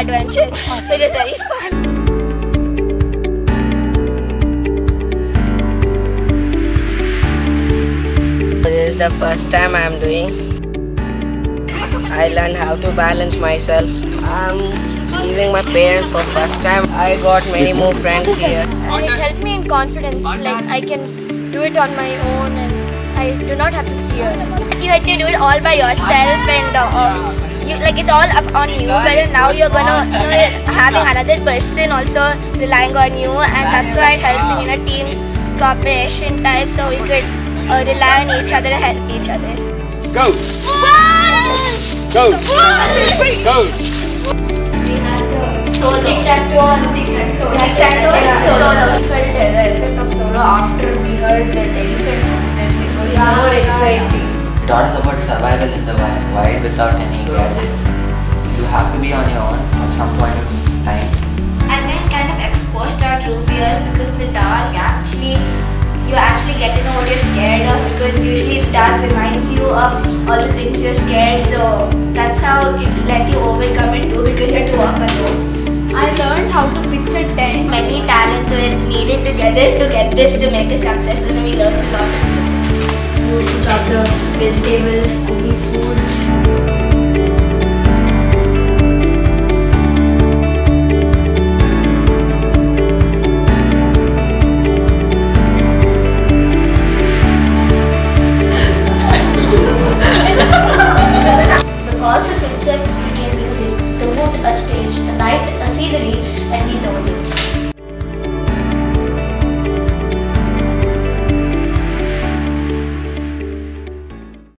adventure. So it was very fun. This is the first time I'm doing. I learned how to balance myself. I'm leaving my parents for first time. I got many more friends here. And it helped me in confidence. Like I can do it on my own and I do not have to fear. You had to do it all by yourself and uh, you, like it's all up on you. But now you're gonna you're having another person also relying on you, and that's why it helps in you know team cooperation type. So we could uh, rely on each other and help each other. Go! Go! Go! We had the solo and tic-tac-toe. Tic-tac-toe and solo. We felt the effect of solo after we heard the elephant footsteps. It was more exciting. It taught us about survival in the wild without any gadgets. You have to be on your own at some point of time. and then kind of exposed our true fears because in the dark actually you actually get to know what you're scared of because usually the dark reminds you of all the things you're scared so that's how it let you overcome it too because together to get this to make a success and we learn a lot. Became music, the wood a stage, the light a scenery, and we the audience.